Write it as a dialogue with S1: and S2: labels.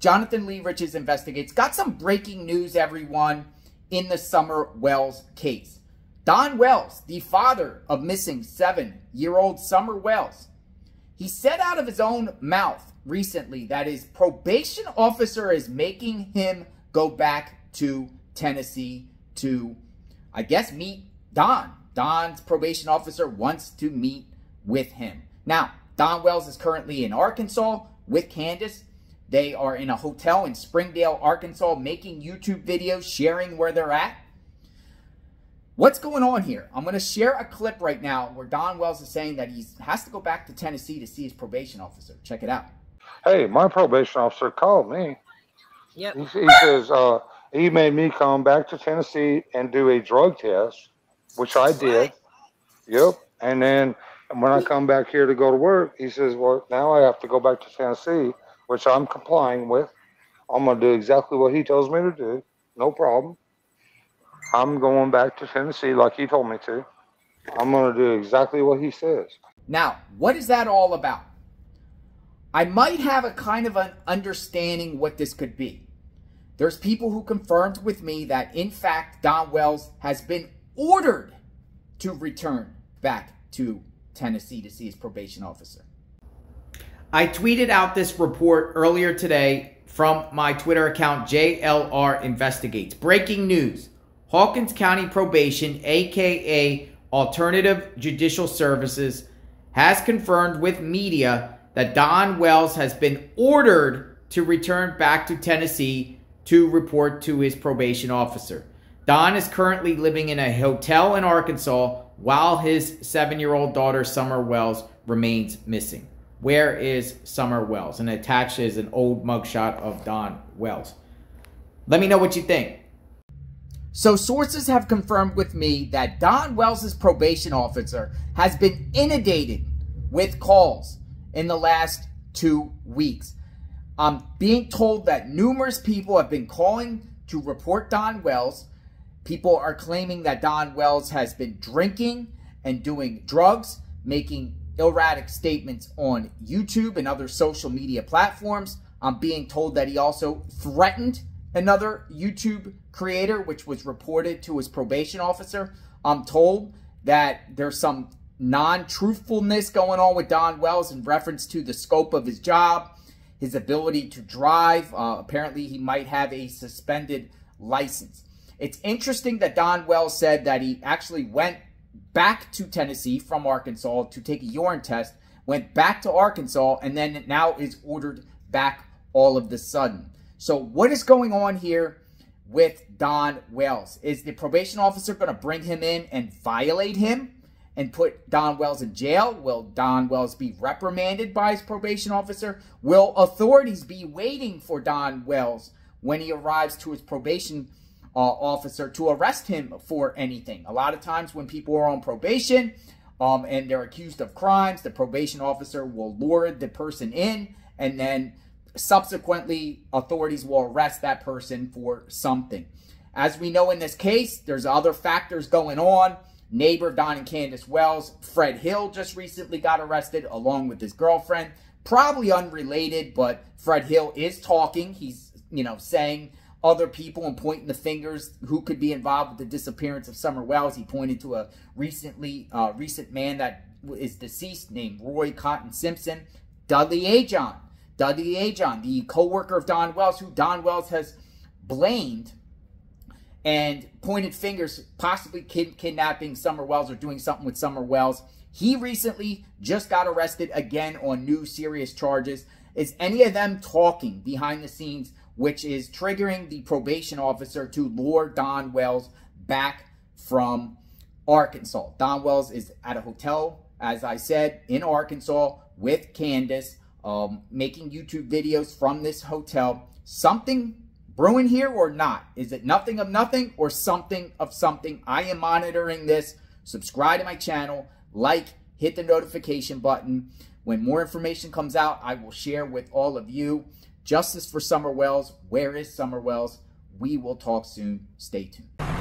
S1: Jonathan Lee Riches investigates. Got some breaking news, everyone, in the Summer Wells case. Don Wells, the father of missing seven year old Summer Wells, he said out of his own mouth recently that his probation officer is making him go back to Tennessee to, I guess, meet Don. Don's probation officer wants to meet with him. Now, Don Wells is currently in Arkansas with Candus. They are in a hotel in Springdale, Arkansas, making YouTube videos, sharing where they're at. What's going on here? I'm going to share a clip right now where Don Wells is saying that he has to go back to Tennessee to see his probation officer. Check it out.
S2: Hey, my probation officer called me.
S3: Yep.
S2: He, he says uh, he made me come back to Tennessee and do a drug test, which I did. Yep. And then when I come back here to go to work, he says, "Well, now I have to go back to Tennessee, which I'm complying with. I'm going to do exactly what he tells me to do. No problem." I'm going back to Tennessee like he told me to. I'm going to do exactly what he says.
S1: Now, what is that all about? I might have a kind of an understanding what this could be. There's people who confirmed with me that, in fact, Don Wells has been ordered to return back to Tennessee to see his probation officer. I tweeted out this report earlier today from my Twitter account, JLR Investigates. Breaking news. Hawkins County Probation, aka Alternative Judicial Services, has confirmed with media that Don Wells has been ordered to return back to Tennessee to report to his probation officer. Don is currently living in a hotel in Arkansas while his seven year old daughter, Summer Wells, remains missing. Where is Summer Wells? And attached is an old mugshot of Don Wells. Let me know what you think. So sources have confirmed with me that Don Wells' probation officer has been inundated with calls in the last two weeks. I'm being told that numerous people have been calling to report Don Wells. People are claiming that Don Wells has been drinking and doing drugs, making erratic statements on YouTube and other social media platforms. I'm being told that he also threatened another YouTube creator, which was reported to his probation officer. I'm told that there's some non truthfulness going on with Don Wells in reference to the scope of his job, his ability to drive. Uh, apparently, he might have a suspended license. It's interesting that Don Wells said that he actually went back to Tennessee from Arkansas to take a urine test, went back to Arkansas, and then now is ordered back all of the sudden. So what is going on here with Don Wells? Is the probation officer going to bring him in and violate him and put Don Wells in jail? Will Don Wells be reprimanded by his probation officer? Will authorities be waiting for Don Wells when he arrives to his probation uh, officer to arrest him for anything? A lot of times when people are on probation um, and they're accused of crimes, the probation officer will lure the person in and then subsequently authorities will arrest that person for something. As we know in this case, there's other factors going on. Neighbor Don and Candus Wells, Fred Hill just recently got arrested along with his girlfriend. Probably unrelated, but Fred Hill is talking. He's, you know, saying other people and pointing the fingers who could be involved with the disappearance of Summer Wells. He pointed to a recently uh, recent man that is deceased named Roy Cotton Simpson. Dudley Ajon Dudley Ajon, the co-worker of Don Wells, who Don Wells has blamed and pointed fingers, possibly kid kidnapping Summer Wells or doing something with Summer Wells. He recently just got arrested again on new serious charges. Is any of them talking behind the scenes, which is triggering the probation officer to lure Don Wells back from Arkansas? Don Wells is at a hotel, as I said, in Arkansas with Candus um, making YouTube videos from this hotel. Something brewing here or not? Is it nothing of nothing or something of something? I am monitoring this. Subscribe to my channel, like, hit the notification button. When more information comes out, I will share with all of you. Justice for Summer Wells. Where is Summer Wells? We will talk soon. Stay tuned.